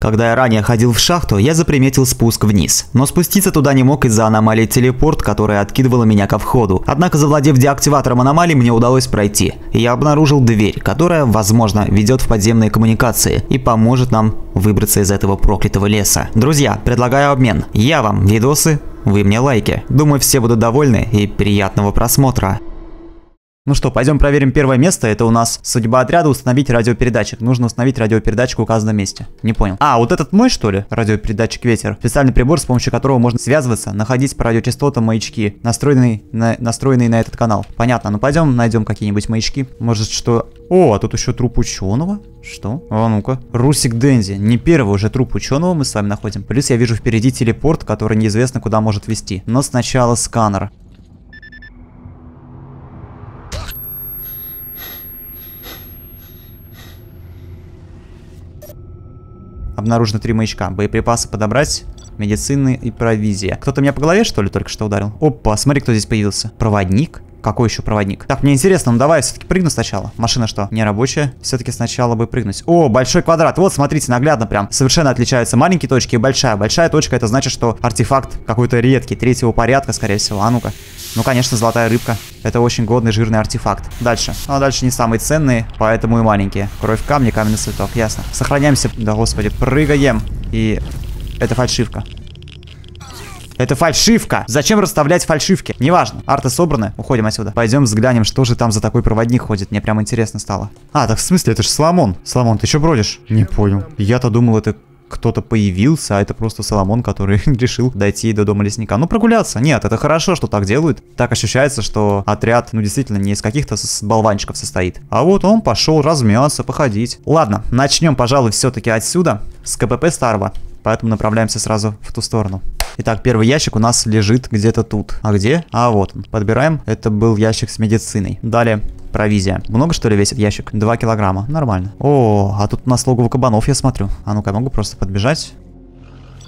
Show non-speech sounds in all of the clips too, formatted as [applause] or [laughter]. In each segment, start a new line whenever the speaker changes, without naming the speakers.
Когда я ранее ходил в шахту, я заприметил спуск вниз, но спуститься туда не мог из-за аномалии телепорт, которая откидывала меня ко входу. Однако, завладев деактиватором аномалии, мне удалось пройти, и я обнаружил дверь, которая, возможно, ведет в подземные коммуникации и поможет нам выбраться из этого проклятого леса. Друзья, предлагаю обмен. Я вам видосы, вы мне лайки. Думаю, все будут довольны и приятного просмотра. Ну что, пойдем проверим первое место. Это у нас судьба отряда установить радиопередатчик. Нужно установить радиопередатчик в указанном месте. Не понял. А, вот этот мой, что ли? Радиопередатчик ветер. Специальный прибор, с помощью которого можно связываться, находить по радиочастотам маячки, настроенные на, настроенные на этот канал. Понятно. Ну пойдем найдем какие-нибудь маячки. Может что... О, а тут еще труп ученого? Что? А ну-ка. Русик Дэнди. Не первый уже труп ученого мы с вами находим. Плюс я вижу впереди телепорт, который неизвестно куда может вести. Но сначала сканер. Обнаружено три маячка. Боеприпасы подобрать, медицины и провизия. Кто-то меня по голове, что ли, только что ударил? Опа, смотри, кто здесь появился. Проводник? Какой еще проводник? Так, мне интересно, ну давай все-таки прыгну сначала. Машина что, не рабочая? Все-таки сначала бы прыгнуть. О, большой квадрат. Вот, смотрите, наглядно прям. Совершенно отличаются маленькие точки и большая. Большая точка, это значит, что артефакт какой-то редкий, третьего порядка, скорее всего. А ну-ка. Ну, конечно, золотая рыбка. Это очень годный жирный артефакт. Дальше. Ну, а дальше не самые ценные, поэтому и маленькие. Кровь камни, каменный цветок, ясно. Сохраняемся. Да, господи, прыгаем. И это фальшивка. Это фальшивка. Зачем расставлять фальшивки? Неважно. Арты собраны. Уходим отсюда. Пойдем взглянем, что же там за такой проводник ходит. Мне прям интересно стало. А, так в смысле, это же Соломон. Соломон, ты что бродишь? Не понял. Я-то думал, это кто-то появился, а это просто Соломон, который [laughs] решил дойти до дома лесника. Ну, прогуляться. Нет, это хорошо, что так делают. Так ощущается, что отряд, ну, действительно, не из каких-то болванчиков состоит. А вот он пошел размяться, походить. Ладно, начнем, пожалуй, все-таки отсюда, с КПП старого. Поэтому направляемся сразу в ту сторону. Итак, первый ящик у нас лежит где-то тут. А где? А вот он. Подбираем. Это был ящик с медициной. Далее провизия. Много что ли весит ящик? 2 килограмма. Нормально. О, а тут у нас логово кабанов, я смотрю. А ну-ка, могу просто подбежать,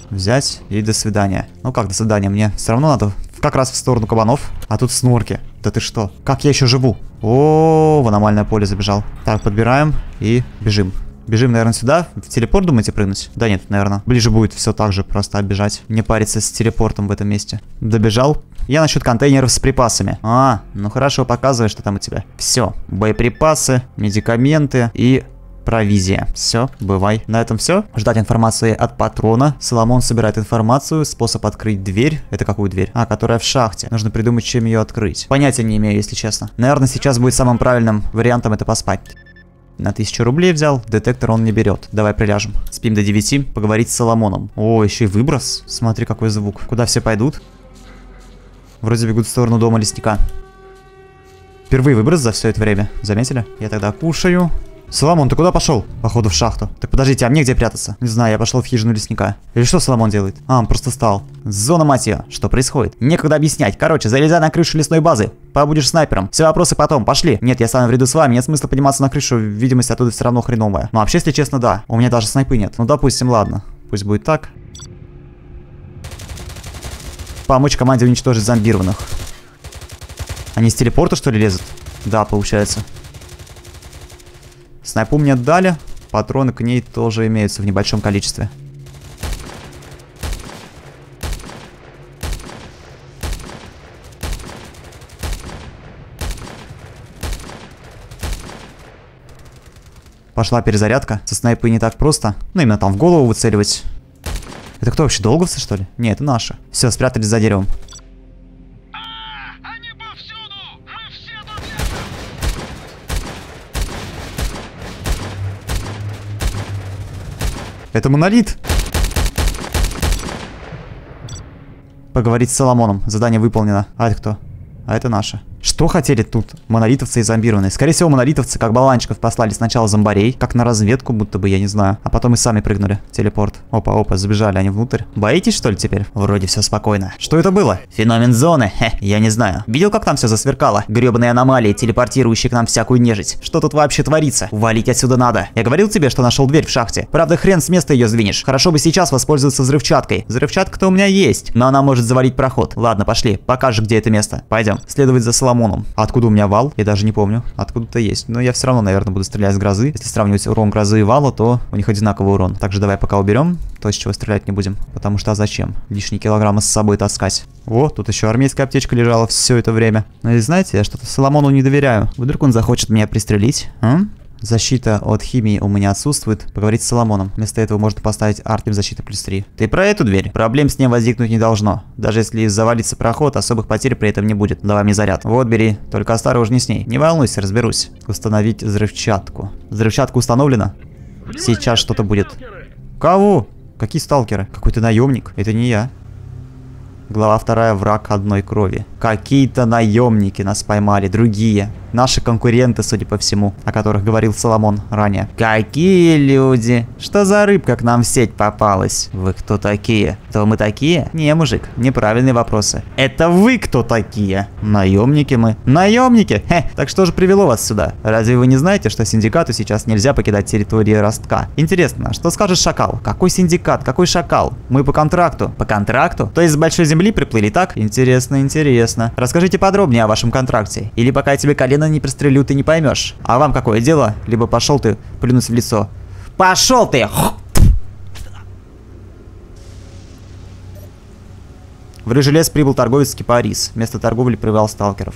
взять и до свидания. Ну как до свидания? Мне все равно надо как раз в сторону кабанов. А тут снорки. Да ты что? Как я еще живу? О, в аномальное поле забежал. Так, подбираем и бежим. Бежим, наверное, сюда. В телепорт думаете прыгнуть? Да нет, наверное. Ближе будет все так же, просто оббежать. Не париться с телепортом в этом месте. Добежал. Я насчет контейнеров с припасами. А, ну хорошо, показывай, что там у тебя. Все. Боеприпасы, медикаменты и провизия. Все, бывай. На этом все. Ждать информации от патрона. Соломон собирает информацию, способ открыть дверь. Это какую дверь? А, которая в шахте. Нужно придумать, чем ее открыть. Понятия не имею, если честно. Наверное, сейчас будет самым правильным вариантом это поспать. На 1000 рублей взял, детектор он не берет. Давай приляжем. Спим до 9, поговорить с Соломоном. О, еще и выброс. Смотри, какой звук. Куда все пойдут? Вроде бегут в сторону дома лесника. Впервые выброс за все это время. Заметили? Я тогда кушаю. Соломон, ты куда пошел? Походу в шахту. Так подождите, а мне где прятаться? Не знаю, я пошел в хижину лесника. Или что Соломон делает? А, он просто стал. Зона мать ее. Что происходит? Некогда объяснять. Короче, залезай на крышу лесной базы. Побудешь снайпером. Все вопросы потом. Пошли. Нет, я стану в ряду с вами. Нет смысла подниматься на крышу. Видимость оттуда все равно хреновая. Ну, вообще, если честно, да. У меня даже снайпы нет. Ну, допустим, ладно. Пусть будет так. Помочь команде уничтожить зомбированных. Они с телепорта, что ли, лезут? Да, получается. Снайпу мне дали. Патроны к ней тоже имеются в небольшом количестве. Пошла перезарядка. Со снайпы не так просто. Ну, именно там в голову выцеливать. Это кто вообще, долговцы, что ли? Нет, это наши. Все, спрятались за деревом. Это монолит. Поговорить с Соломоном. Задание выполнено. А это кто? А это наше. Что хотели тут монолитовцы и зомбированные? Скорее всего, монолитовцы как баланчиков послали сначала зомбарей, как на разведку, будто бы, я не знаю. А потом и сами прыгнули. Телепорт. Опа, опа, забежали они внутрь. Боитесь, что ли, теперь? Вроде все спокойно. Что это было? Феномен зоны. Хе, я не знаю. Видел, как там все засверкало? Гребаные аномалии, телепортирующие к нам всякую нежить. Что тут вообще творится? Валить отсюда надо. Я говорил тебе, что нашел дверь в шахте. Правда, хрен с места ее сдвинешь. Хорошо бы сейчас воспользоваться взрывчаткой. Взрывчатка-то у меня есть, но она может завалить проход. Ладно, пошли. Покажешь, где это место. Пойдем. Следовать за Соломоном. Соломоном. А откуда у меня вал? Я даже не помню. Откуда-то есть. Но я все равно, наверное, буду стрелять с грозы. Если сравнивать урон грозы и вала, то у них одинаковый урон. Также давай пока уберем то, с чего стрелять не будем. Потому что а зачем? Лишние килограммы с собой таскать. О, тут еще армейская аптечка лежала все это время. Но и знаете, я что-то Соломону не доверяю. Вдруг он захочет меня пристрелить, а? Защита от химии у меня отсутствует. Поговорить с Соломоном. Вместо этого можно поставить Артем защита плюс 3. Ты про эту дверь? Проблем с ней возникнуть не должно. Даже если завалится проход, особых потерь при этом не будет. Давай мне заряд. Вот, бери. Только осторожней с ней. Не волнуйся, разберусь. Установить взрывчатку. Взрывчатка установлена? Сейчас что-то будет. Кого? Какие сталкеры? Какой-то наемник? Это не я. Глава вторая. Враг одной крови. Какие-то наемники нас поймали. Другие. Наши конкуренты, судя по всему, о которых говорил Соломон ранее. Какие люди? Что за рыбка к нам в сеть попалась? Вы кто такие? Кто мы такие? Не, мужик, неправильные вопросы. Это вы кто такие? Наемники мы. Наемники? Хе, так что же привело вас сюда? Разве вы не знаете, что синдикату сейчас нельзя покидать территорию Ростка? Интересно, что скажет Шакал? Какой синдикат? Какой Шакал? Мы по контракту. По контракту? То есть с большой земли приплыли, так? Интересно, интересно. Расскажите подробнее о вашем контракте. Или пока я тебе колено не пристрелю, ты не поймешь. А вам какое дело? Либо пошел ты плюнуть в лицо. Пошел ты! В Рыжий лес прибыл торговец Кипарис. Место торговли привел сталкеров.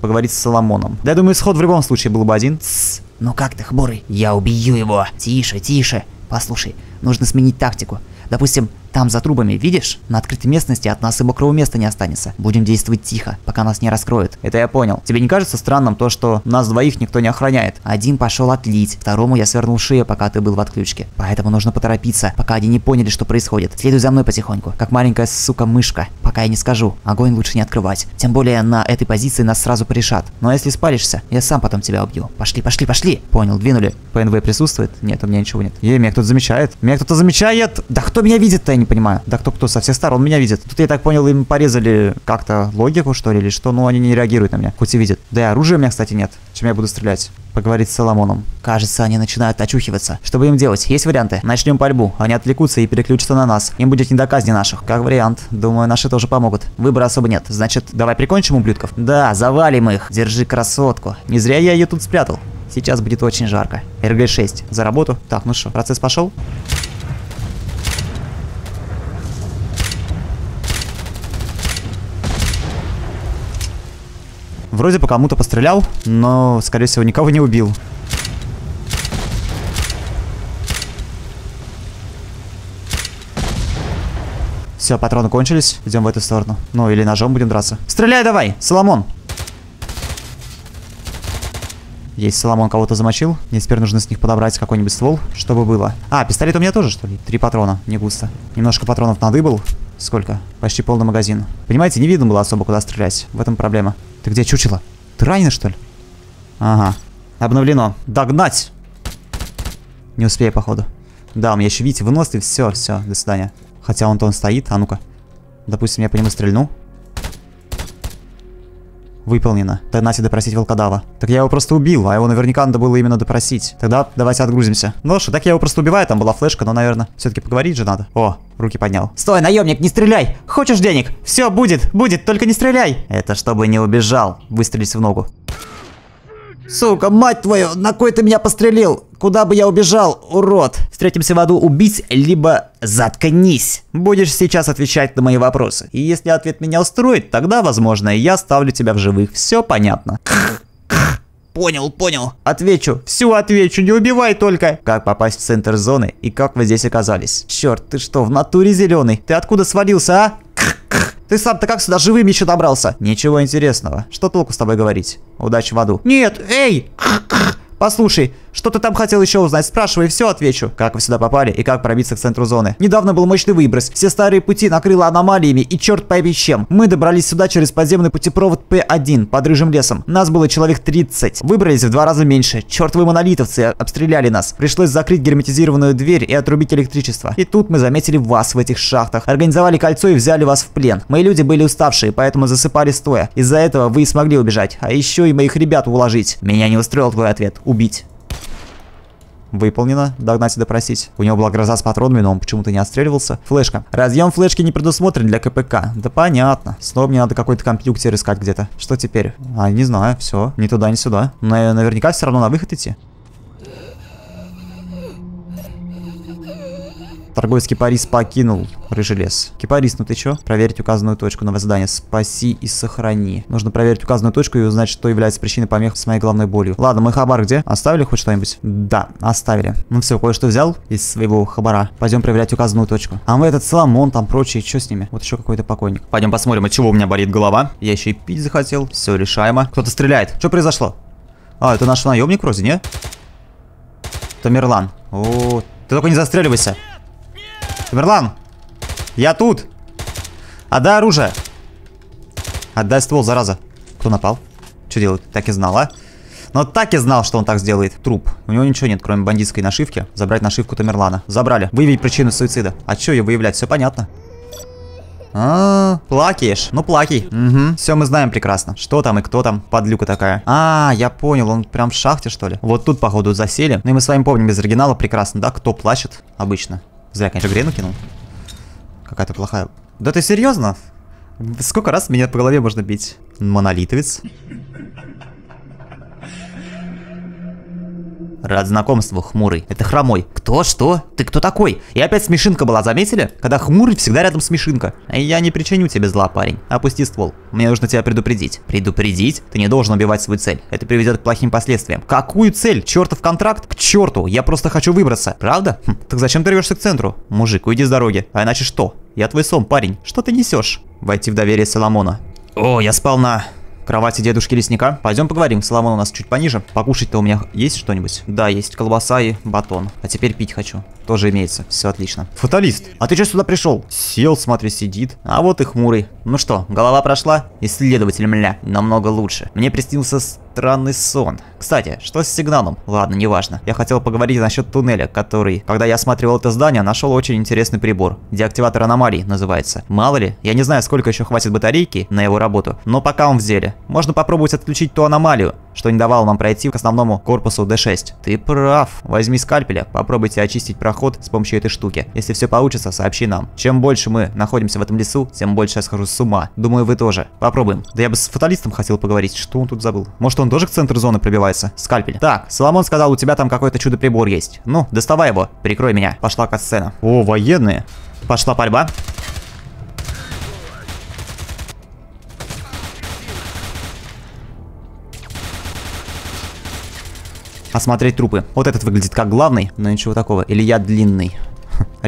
Поговорить с Соломоном. Да я думаю, исход в любом случае был бы один. Тссс. Ну как ты, хмурый? Я убью его. Тише, тише. Послушай, нужно сменить тактику. Допустим, там за трубами, видишь? На открытой местности от нас и мокрого места не останется. Будем действовать тихо, пока нас не раскроют. Это я понял. Тебе не кажется странным то, что нас двоих никто не охраняет? Один пошел отлить, второму я свернул шею, пока ты был в отключке. Поэтому нужно поторопиться, пока они не поняли, что происходит. Следуй за мной потихоньку, как маленькая сука-мышка. Пока я не скажу. Огонь лучше не открывать. Тем более на этой позиции нас сразу порешат. Но если спалишься, я сам потом тебя убью. Пошли, пошли, пошли. Понял, двинули. ПНВ присутствует? Нет, у меня ничего нет. Ей, меня кто-то замечает. Меня кто-то замечает. Да кто меня видит-то, не понимаю. Да кто-кто со всех сторон меня видит. Тут, я так понял, им порезали как-то логику, что ли, или что, но они не реагируют на меня, хоть и видят. Да и оружия у меня, кстати, нет. Чем я буду стрелять? Поговорить с Соломоном. Кажется, они начинают очухиваться. Что будем делать? Есть варианты? Начнем пальбу. Они отвлекутся и переключатся на нас. Им будет не до казни наших. Как вариант. Думаю, наши тоже помогут. Выбора особо нет. Значит, давай прикончим ублюдков? Да, завалим их. Держи красотку. Не зря я ее тут спрятал. Сейчас будет очень жарко. РГ-6. За работу. Так, ну что, процесс пошел? Вроде бы кому-то пострелял, но, скорее всего, никого не убил. Все, патроны кончились. Идем в эту сторону. Ну, или ножом будем драться. Стреляй давай, Соломон! Есть, Соломон кого-то замочил. Мне теперь нужно с них подобрать какой-нибудь ствол, чтобы было. А, пистолет у меня тоже, что ли? Три патрона, не густо. Немножко патронов надыбал. Сколько? Почти полный магазин. Понимаете, не видно было особо, куда стрелять. В этом проблема. Ты где, чучело? Ты ранен, что ли? Ага. Обновлено. Догнать! Не успею, походу. Да, у меня еще, видите, выносливый. Все, все, до свидания. Хотя он-то он стоит. А ну-ка. Допустим, я по нему стрельну. Выполнено. Тогда допросить волкодава. Так я его просто убил, а его наверняка надо было именно допросить. Тогда давайте отгрузимся. Ну что, так я его просто убиваю, там была флешка, но, наверное, все-таки поговорить же надо. О, руки поднял. Стой, наемник, не стреляй! Хочешь денег? Все, будет, будет, только не стреляй! Это чтобы не убежал. Выстрелить в ногу. Сука, мать твою, на кой ты меня пострелил? Куда бы я убежал, урод? Встретимся в аду убить, либо заткнись. Будешь сейчас отвечать на мои вопросы. И если ответ меня устроит, тогда, возможно, я ставлю тебя в живых. Все понятно. Понял, понял. Отвечу. Всю отвечу, не убивай только. Как попасть в центр зоны и как вы здесь оказались? Черт, ты что, в натуре зеленый? Ты откуда свалился, а? Ты сам-то как сюда живым еще добрался? Ничего интересного. Что толку с тобой говорить? Удачи в аду. Нет, эй! Послушай, что ты там хотел еще узнать? Спрашивай, все отвечу. Как вы сюда попали и как пробиться к центру зоны? Недавно был мощный выброс. Все старые пути накрыло аномалиями и черт пойми чем. Мы добрались сюда через подземный путепровод П1 под рыжим лесом. Нас было человек 30. Выбрались в два раза меньше. Чертовы монолитовцы обстреляли нас. Пришлось закрыть герметизированную дверь и отрубить электричество. И тут мы заметили вас в этих шахтах. Организовали кольцо и взяли вас в плен. Мои люди были уставшие, поэтому засыпали стоя. Из-за этого вы и смогли убежать. А еще и моих ребят уложить. Меня не устроил твой ответ. Убить. Выполнено. Догнать и допросить. У него была гроза с патронами, но он почему-то не отстреливался. Флешка. Разъем флешки не предусмотрен для КПК. Да понятно. Снова мне надо какой-то компьютер искать где-то. Что теперь? А, не знаю. Все. Ни туда, ни сюда. На наверняка все равно на выход идти. Торговец Кипарис покинул рыжий лес. Кипарис, ну ты чё? Проверить указанную точку на задание. Спаси и сохрани. Нужно проверить указанную точку и узнать, что является причиной помех с моей головной болью. Ладно, мы хабар где? Оставили хоть что-нибудь? Да, оставили. Ну все, кое-что взял из своего хабара. Пойдем проверять указанную точку. А мы этот Соломон, там прочие, что с ними? Вот еще какой-то покойник. Пойдем посмотрим, от чего у меня болит голова. Я еще и пить захотел. Все решаемо. Кто-то стреляет. Что произошло? А, это наш наемник вроде, не? Тамерлан. О, ты только не застреливайся. Тамерлан! Я тут! Отдай оружие! Отдай ствол, зараза. Кто напал? Что делает? Так и знал, а? Но так и знал, что он так сделает. Труп. У него ничего нет, кроме бандитской нашивки. Забрать нашивку Тамерлана. Забрали. Выявить причину суицида. А что ее выявлять? Все понятно. А, -а, -а плакаешь. Ну, плакай. Угу. Все мы знаем прекрасно. Что там и кто там. Подлюка такая. А, я понял. Он прям в шахте, что ли? Вот тут, походу, засели. Ну и мы с вами помним из оригинала прекрасно, да? Кто плачет обычно. Зря, конечно, грену кинул. Какая-то плохая... Да ты серьезно? Сколько раз меня по голове можно бить? Монолитовец. Рад знакомству, Хмурый. Это Хромой. Кто? Что? Ты кто такой? И опять Смешинка была, заметили? Когда Хмурый, всегда рядом Смешинка. Я не причиню тебе зла, парень. Опусти ствол. Мне нужно тебя предупредить. Предупредить? Ты не должен убивать свою цель. Это приведет к плохим последствиям. Какую цель? Чертов контракт? К черту. Я просто хочу выбраться. Правда? Хм, так зачем ты рвешься к центру? Мужик, уйди с дороги. А иначе что? Я твой сон, парень. Что ты несешь? Войти в доверие Соломона. О, я спал на кровати дедушки лесника. Пойдем поговорим. Соломон у нас чуть пониже. Покушать-то у меня есть что-нибудь? Да, есть колбаса и батон. А теперь пить хочу. Тоже имеется. Все отлично. Фаталист, а ты что сюда пришел? Сел, смотри, сидит. А вот и хмурый. Ну что, голова прошла? Исследователь, мля, намного лучше. Мне приснился странный сон. Кстати, что с сигналом? Ладно, неважно. Я хотел поговорить насчет туннеля, который, когда я осматривал это здание, нашел очень интересный прибор. Деактиватор аномалий называется. Мало ли, я не знаю, сколько еще хватит батарейки на его работу, но пока он в деле. Можно попробовать отключить ту аномалию, что не давало нам пройти к основному корпусу D6. Ты прав. Возьми скальпеля, попробуйте очистить проход с помощью этой штуки. Если все получится, сообщи нам. Чем больше мы находимся в этом лесу, тем больше я схожу с ума. Думаю, вы тоже. Попробуем. Да я бы с фаталистом хотел поговорить. Что он тут забыл? Может, он тоже к центру зоны пробивается? Скальпель. Так, Соломон сказал, у тебя там какой-то чудо-прибор есть. Ну, доставай его. Прикрой меня. Пошла катсцена. О, военные. Пошла пальба. Осмотреть трупы. Вот этот выглядит как главный, но ничего такого. Или я длинный.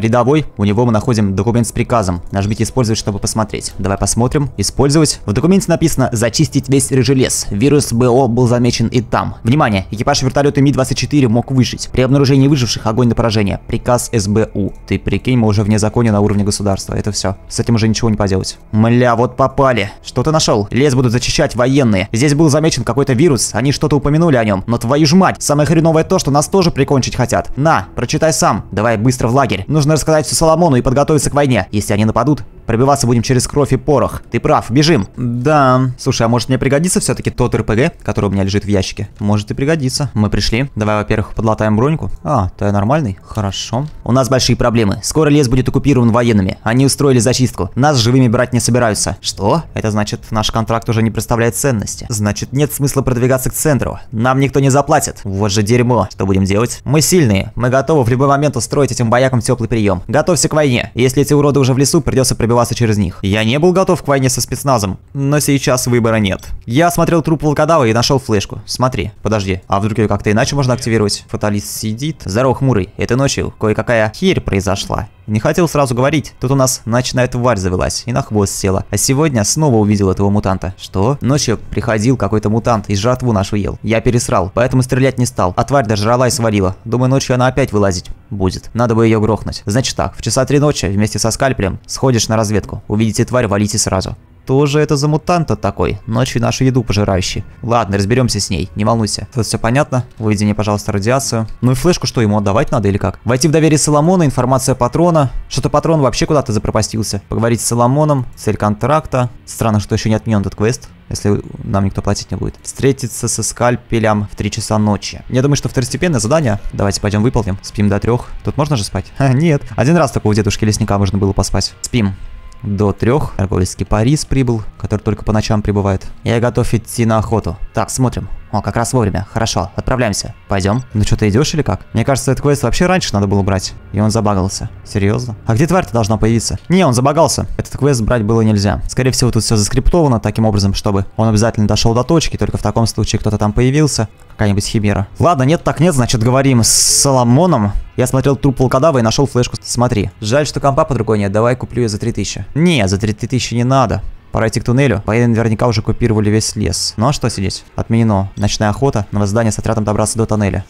Рядовой, у него мы находим документ с приказом. Нажмите «Использовать», чтобы посмотреть. Давай посмотрим. «Использовать». В документе написано «Зачистить весь рыжий лес». Вирус БО был замечен и там. Внимание! Экипаж вертолета Ми-24 мог выжить. При обнаружении выживших огонь на поражение. Приказ СБУ. Ты прикинь, мы уже вне закона на уровне государства. Это все. С этим уже ничего не поделать. Мля, вот попали. Что ты нашел? Лес будут зачищать военные. Здесь был замечен какой-то вирус. Они что-то упомянули о нем. Но твою ж мать! Самое хреновое то, что нас тоже прикончить хотят. На, прочитай сам. Давай быстро в лагерь. Нужно рассказать все Соломону и подготовиться к войне. Если они нападут, Пробиваться будем через кровь и порох. Ты прав, бежим. Да. Слушай, а может мне пригодится все-таки тот РПГ, который у меня лежит в ящике? Может и пригодится. Мы пришли. Давай, во-первых, подлатаем броньку. А, то я нормальный? Хорошо. У нас большие проблемы. Скоро лес будет оккупирован военными. Они устроили зачистку. Нас живыми брать не собираются. Что? Это значит, наш контракт уже не представляет ценности. Значит, нет смысла продвигаться к центру. Нам никто не заплатит. Вот же дерьмо. Что будем делать? Мы сильные. Мы готовы в любой момент устроить этим боякам теплый прием. Готовься к войне. Если эти уроды уже в лесу, придется пробиваться пробиваться через них. Я не был готов к войне со спецназом, но сейчас выбора нет. Я осмотрел труп волкодава и нашел флешку. Смотри, подожди, а вдруг ее как-то иначе можно активировать? Фаталист сидит. Здорово, хмурый. Этой ночью кое-какая херь произошла. Не хотел сразу говорить. Тут у нас ночная тварь завелась и на хвост села. А сегодня снова увидел этого мутанта. Что? Ночью приходил какой-то мутант и жратву нашу ел. Я пересрал, поэтому стрелять не стал. А тварь дожрала и свалила. Думаю, ночью она опять вылазить будет. Надо бы ее грохнуть. Значит так, в часа три ночи вместе со скальпелем сходишь на разведку. Увидите тварь, валите сразу. Что же это за мутант такой? Ночью нашу еду пожирающий. Ладно, разберемся с ней, не волнуйся. Тут все понятно. Выведи мне, пожалуйста, радиацию. Ну и флешку что, ему отдавать надо или как? Войти в доверие Соломона, информация патрона. Что-то патрон вообще куда-то запропастился. Поговорить с Соломоном, цель контракта. Странно, что еще не отменен этот квест если нам никто платить не будет. Встретиться со скальпелем в 3 часа ночи. Я думаю, что второстепенное задание. Давайте пойдем выполним. Спим до трех. Тут можно же спать? Ха, [laughs] нет. Один раз только у дедушки лесника можно было поспать. Спим до трех. Торговец Кипарис прибыл, который только по ночам прибывает. Я готов идти на охоту. Так, смотрим. О, как раз вовремя. Хорошо, отправляемся. Пойдем. Ну что, ты идешь или как? Мне кажется, этот квест вообще раньше надо было брать. И он забагался. Серьезно? А где тварь-то должна появиться? Не, он забагался. Этот квест брать было нельзя. Скорее всего, тут все заскриптовано таким образом, чтобы он обязательно дошел до точки, только в таком случае кто-то там появился. Какая-нибудь химера. Ладно, нет так нет, значит говорим с Соломоном. Я смотрел труп волкодава и нашел флешку. Смотри. Жаль, что компа под рукой нет. Давай куплю ее за 3000. Не, за 3000 не надо. Пора идти к туннелю. Военные наверняка уже купировали весь лес. Ну а что сидеть? Отменено. Ночная охота. На воздание с отрядом добраться до тоннеля.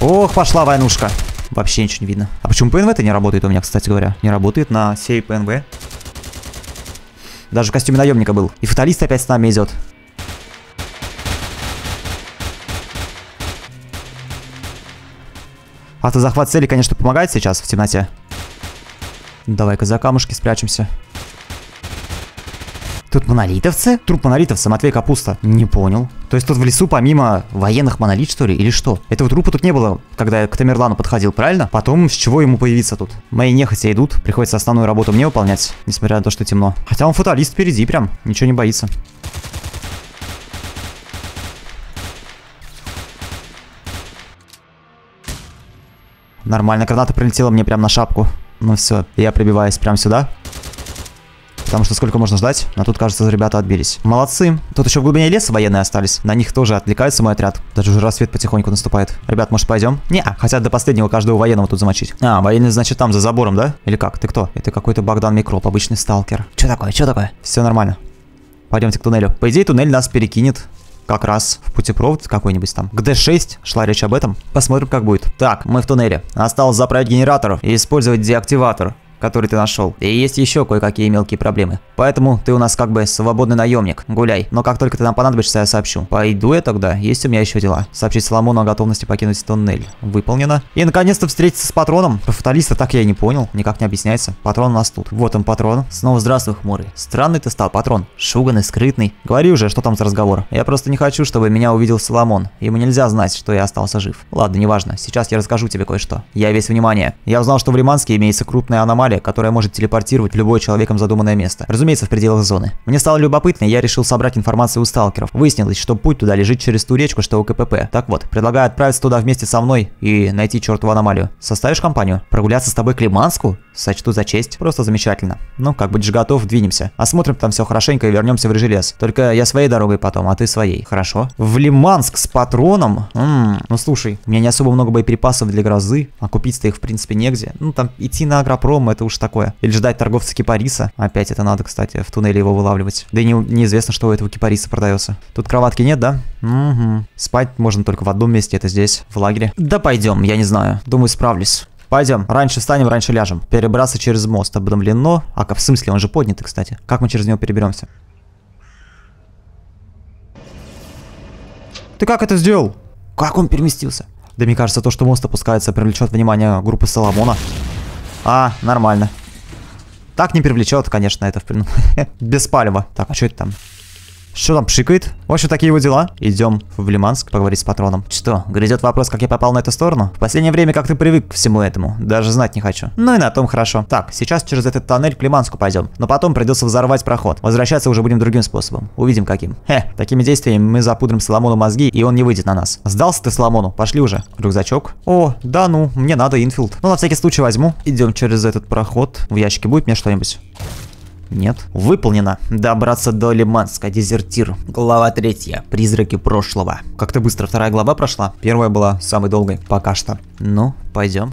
Ох, пошла войнушка. Вообще ничего не видно. А почему ПНВ-то не работает у меня, кстати говоря? Не работает на сей ПНВ. Даже в костюме наемника был. И фаталист опять с нами идет. Автозахват цели, конечно, помогает сейчас в темноте. Давай-ка за камушки спрячемся. Тут монолитовцы? Труп монолитовца, Матвей Капуста. Не понял. То есть тут в лесу помимо военных монолит, что ли, или что? Этого трупа тут не было, когда я к Тамерлану подходил, правильно? Потом с чего ему появиться тут? Мои нехотя идут, приходится основную работу мне выполнять, несмотря на то, что темно. Хотя он фаталист впереди прям, ничего не боится. Нормально, граната прилетела мне прям на шапку. Ну все, я прибиваюсь прям сюда. Потому что сколько можно ждать? А тут, кажется, ребята отбились. Молодцы. Тут еще в глубине леса военные остались. На них тоже отвлекается мой отряд. Даже уже рассвет потихоньку наступает. Ребят, может пойдем? Не, хотят до последнего каждого военного тут замочить. А, военный, значит, там за забором, да? Или как? Ты кто? Это какой-то Богдан Микроп, обычный сталкер. Что такое? Что такое? Все нормально. Пойдемте к туннелю. По идее, туннель нас перекинет как раз в путепровод какой-нибудь там. К D6 шла речь об этом. Посмотрим, как будет. Так, мы в туннеле. Осталось заправить генератор и использовать деактиватор который ты нашел. И есть еще кое-какие мелкие проблемы. Поэтому ты у нас как бы свободный наемник. Гуляй. Но как только ты нам понадобишься, я сообщу. Пойду я тогда. Есть у меня еще дела. Сообщить Соломону о готовности покинуть туннель. Выполнено. И наконец-то встретиться с патроном. Про фаталиста так я и не понял. Никак не объясняется. Патрон у нас тут. Вот он, патрон. Снова здравствуй, хмурый. Странный ты стал, патрон. Шуганный, скрытный. Говори уже, что там за разговор. Я просто не хочу, чтобы меня увидел Соломон. Ему нельзя знать, что я остался жив. Ладно, неважно. Сейчас я расскажу тебе кое-что. Я весь внимание. Я узнал, что в Лиманске имеется крупная аномалия аномалия, которая может телепортировать любое человеком задуманное место. Разумеется, в пределах зоны. Мне стало любопытно, и я решил собрать информацию у сталкеров. Выяснилось, что путь туда лежит через ту речку, что у КПП. Так вот, предлагаю отправиться туда вместе со мной и найти чертову аномалию. Составишь компанию? Прогуляться с тобой к Лиманску? Сочту за честь. Просто замечательно. Ну, как будешь готов, двинемся. Осмотрим там все хорошенько и вернемся в рыжий лес. Только я своей дорогой потом, а ты своей. Хорошо? В Лиманск с патроном? Ммм, ну слушай, у меня не особо много боеприпасов для грозы, а купить-то их в принципе негде. Ну, там идти на агропром, это уж такое. Или ждать торговца кипариса. Опять это надо, кстати, в туннеле его вылавливать. Да и не, неизвестно, что у этого кипариса продается. Тут кроватки нет, да? Угу. Спать можно только в одном месте, это здесь, в лагере. Да пойдем, я не знаю. Думаю, справлюсь. Пойдем. Раньше встанем, раньше ляжем. Перебраться через мост обновлено. А в смысле, он же поднятый, кстати. Как мы через него переберемся? Ты как это сделал? Как он переместился? Да мне кажется, то, что мост опускается, привлечет внимание группы Соломона. А, нормально. Так не привлечет, конечно, это. [laughs] Без палева. Так, а что это там? Что там пшикает? В общем, такие вот дела. Идем в Лиманск поговорить с патроном. Что, грядет вопрос, как я попал на эту сторону? В последнее время как ты привык к всему этому. Даже знать не хочу. Ну и на том хорошо. Так, сейчас через этот тоннель к Лиманску пойдем. Но потом придется взорвать проход. Возвращаться уже будем другим способом. Увидим каким. Хе, такими действиями мы запудрим Соломону мозги, и он не выйдет на нас. Сдался ты Соломону? Пошли уже. Рюкзачок. О, да ну, мне надо инфилд. Ну, на всякий случай возьму. Идем через этот проход. В ящике будет мне что-нибудь? Нет. Выполнено. Добраться до Лиманска. Дезертир. Глава третья. Призраки прошлого. Как-то быстро вторая глава прошла. Первая была самой долгой. Пока что. Ну, пойдем.